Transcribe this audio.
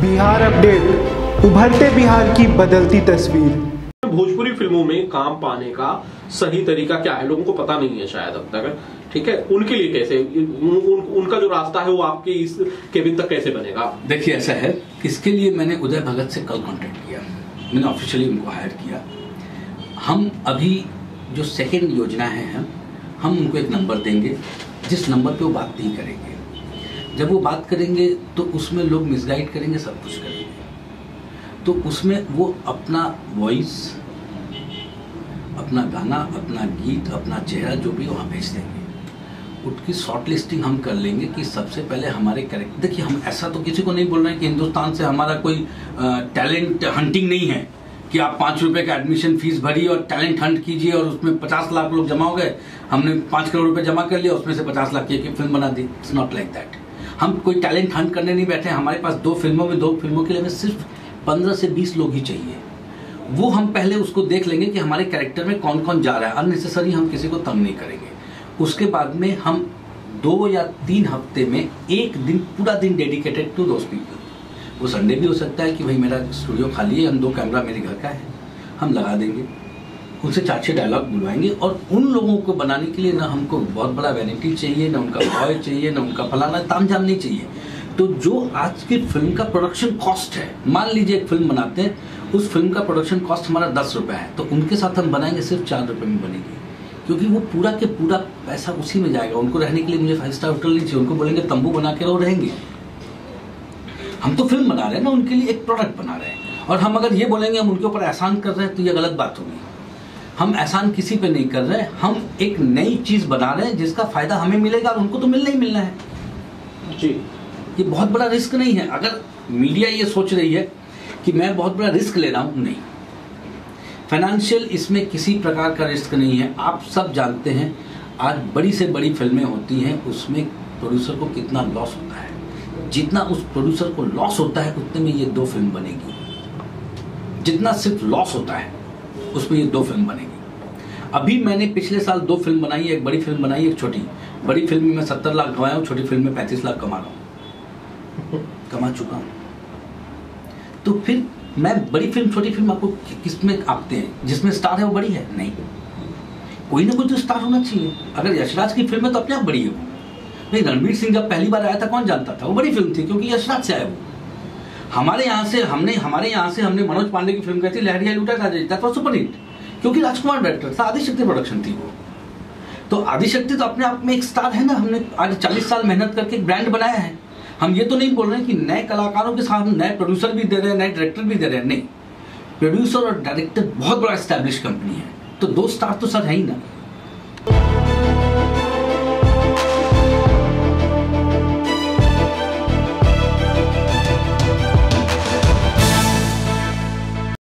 Bihar update उभरते बिहार की बदलती तस्वीर। भोजपुरी फ़िल्मों में काम पाने का सही तरीका क्या है? लोगों को पता नहीं है शायद अब तक। ठीक है? उनके लिए कैसे? उन, उन, उनका जो रास्ता है वो आपके इस केबिन तक कैसे बनेगा? देखिए ऐसा है इसके लिए मैंने उदय भगत से कल कॉन्टेक्ट किया। मैंने ऑफिशियली उनको हायर किया। हम अभी जो सेकेंड योजना है हम हम उनको एक नंबर देंगे। जिस नंबर पे वो बात नहीं करेंगे। जब वो बात करेंगे तो उसमें लोग मिसगाइड करेंगे, सब कुछ करेंगे तो उसमें वो अपना वॉइस अपना गाना, अपना गीत, अपना चेहरा, जो भी वहाँ भेज देंगे। उसकी शॉर्ट लिस्टिंग हम कर लेंगे कि सबसे पहले हमारे कैरेक्टर देखिए, हम ऐसा तो किसी को नहीं बोल रहे हैं कि हिंदुस्तान से हमारा कोई टैलेंट हंटिंग नहीं है, कि आप पाँच रुपए का एडमिशन फ़ीस भरी और टैलेंट हंट कीजिए और उसमें पचास लाख लोग जमा हो गए, हमने पाँच करोड़ रुपए जमा कर लिया, उसमें से पचास लाख की फ़िल्म बना दी। इट्स नॉट लाइक दैट हम कोई टैलेंट हंट करने नहीं बैठे हमारे पास दो फ़िल्मों में, दो फ़िल्मों के लिए हमें सिर्फ़ पंद्रह से बीस लोग ही चाहिए। वो हम पहले उसको देख लेंगे कि हमारे कैरेक्टर में कौन कौन जा रहा है। अननेसेसरी हम किसी को तंग नहीं करेंगे। उसके बाद में हम दो या तीन हफ़्ते में एक दिन, पूरा दिन डेडिकेटेड टू दोज पीपल वो संडे भी हो सकता है कि भाई मेरा स्टूडियो खाली है, हम दो कैमरा मेरे घर का है, हम लगा देंगे। उनसे चार छः डायलॉग बुलवाएँगे और उन लोगों को बनाने के लिए ना हमको बहुत बड़ा वैनिटी चाहिए, ना उनका बॉय चाहिए, ना उनका फलाना ताम झाम नहीं चाहिए। तो जो आज की फ़िल्म का प्रोडक्शन कॉस्ट है, मान लीजिए एक फ़िल्म बनाते हैं, उस फ़िल्म का प्रोडक्शन कॉस्ट हमारा दस रुपये है तो उनके साथ हम बनाएँगे सिर्फ़ चार रुपये में बनेगी। क्योंकि वो पूरा के पूरा पैसा उसी में जाएगा। उनको रहने के लिए मुझे फाइव स्टार होटल नहीं चाहिए, उनको बोलेंगे तंबू बना के वो रहेंगे। हम तो फ़िल्म बना रहे हैं ना, उनके लिए एक प्रोडक्ट बना रहे हैं। और हम अगर ये बोलेंगे, हम उनके ऊपर एहसान कर रहे हैं तो ये गलत बात होगी। हम एहसान किसी पे नहीं कर रहे हम एक नई चीज़ बना रहे हैं जिसका फ़ायदा हमें मिलेगा और उनको तो मिलना ही मिलना है। जी। ये बहुत बड़ा रिस्क नहीं है। अगर मीडिया ये सोच रही है कि मैं बहुत बड़ा रिस्क ले रहा हूँ नहीं। फाइनेंशियल इसमें किसी प्रकार का रिस्क नहीं है। आप सब जानते हैं आज बड़ी से बड़ी फ़िल्में होती हैं उसमें प्रोड्यूसर को कितना लॉस होता है। जितना उस प्रोड्यूसर को लॉस होता है उतने में ये दो फ़िल्म बनेगी। जितना सिर्फ़ लॉस होता है उसमें ये दो फ़िल्म बनेगी। अभी मैंने पिछले साल दो फ़िल्म बनाई, एक बड़ी फ़िल्म बनाई, एक छोटी। बड़ी फ़िल्म में सत्तर लाख कमाया हूँ, छोटी फ़िल्म में पैंतीस लाख कमा रहा हूँ। कमा चुका हूँ। तो फिर मैं बड़ी फ़िल्म, छोटी फ़िल्म आपको किसमें आते हैं? जिसमें स्टार है वो बड़ी है? नहीं। कोई ना कोई तो स्टार होना चाहिए। अगर यशराज की फ़िल्म है तो अपने आप बड़ी है वो। नहीं रणवीर सिंह जब पहली बार आया था, कौन जानता था? वो बड़ी फ़िल्म थी, क्योंकि यशराज से आया वो। हमारे यहाँ से हमने, हमारे यहाँ से हमने मनोज पांडे की फ़िल्म कही थी, लहरिया लूटा राजा दैट क्योंकि राजकुमार डायरेक्टर था आदिशक्ति प्रोडक्शन थी वो। तो आदिशक्ति तो अपने आप में एक स्टार है ना, हमने आज चालीस साल मेहनत करके एक ब्रांड बनाया है। हम ये तो नहीं बोल रहे कि नए कलाकारों के साथ नए प्रोड्यूसर भी दे रहे हैं, नए डायरेक्टर भी दे रहे हैं, नहीं। प्रोड्यूसर और डायरेक्टर बहुत बड़ा स्टैब्लिश कंपनी है। तो दो स्टार तो सर है ही ना।